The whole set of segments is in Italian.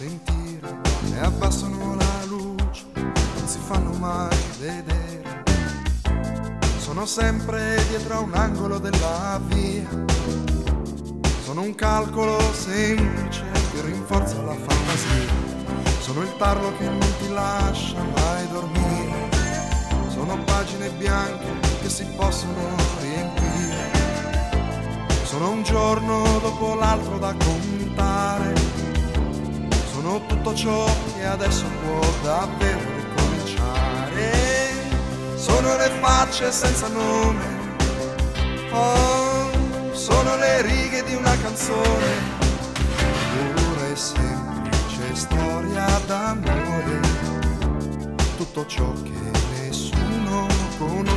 sentire e abbassano la luce, non si fanno mai vedere. Sono sempre dietro a un angolo della via, sono un calcolo semplice che rinforza la fantasia. Sono il tarlo che non ti lascia mai dormire, sono pagine bianche che si possono riempire. Sono un giorno dopo l'altro da contare, sono tutto ciò che adesso può davvero ricominciare. Sono le facce senza nome, oh, sono le righe di una canzone, pura e semplice storia d'amore, tutto ciò che nessuno conosce,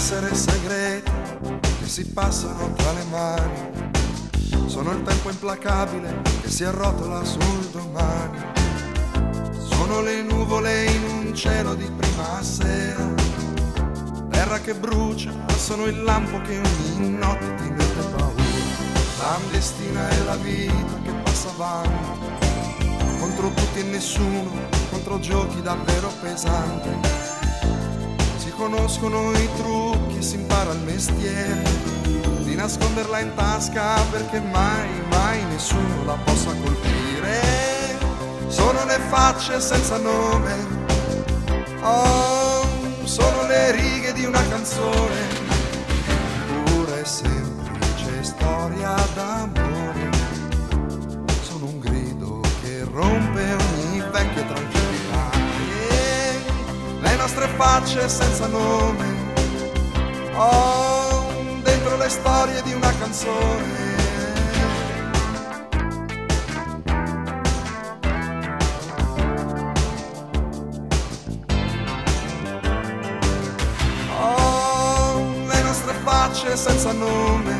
Sono tessere segrete che si passano tra le mani. Sono il tempo implacabile che si arrotola sul domani. Sono le nuvole in un cielo di prima sera. Terra che brucia, sono il lampo che ogni notte ti mette paura. La destina è la vita che passa avanti. Contro tutti e nessuno, contro giochi davvero pesanti conoscono i trucchi, si impara il mestiere. Di nasconderla in tasca perché mai, mai nessuno la possa colpire. Sono le facce senza nome, oh, sono le righe di una canzone, nostre facce senza nome, oh, dentro le storie di una canzone. Oh, le nostre facce senza nome,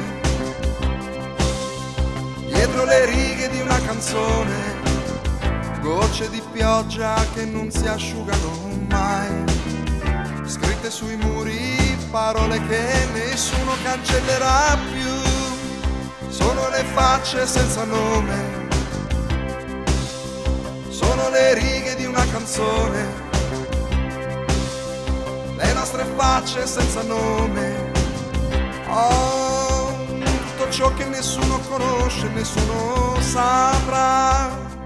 dietro le righe di una canzone. Gocce di pioggia che non si asciugano mai, scritte sui muri, parole che nessuno cancellerà più, sono le facce senza nome, sono le righe di una canzone, le nostre facce senza nome, oh, tutto ciò che nessuno conosce, nessuno saprà